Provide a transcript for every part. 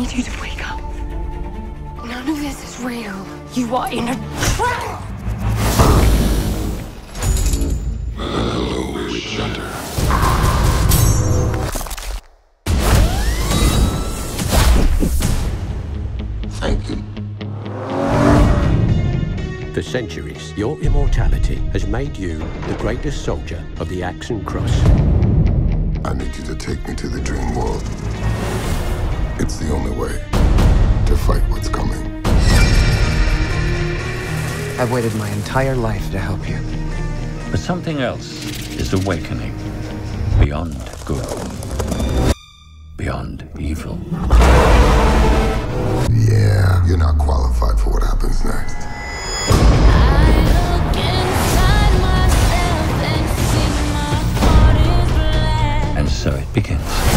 need you to wake up. None of this is real. You are in a trap! Hello. Thank you. For centuries, your immortality has made you the greatest soldier of the Axe and Cross. I need you to take me to the dream world. It's the only way to fight what's coming. I've waited my entire life to help you. But something else is awakening beyond good, beyond evil. Yeah, you're not qualified for what happens next. And so it begins.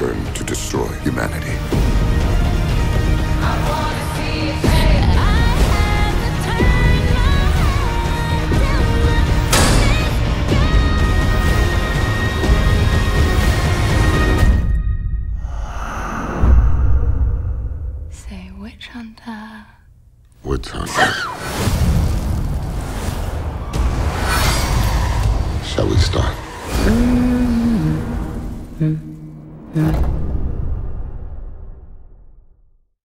Returned to destroy humanity. Say witch hunter. Witch hunter. Shall we start? Mm-hmm. 嗯。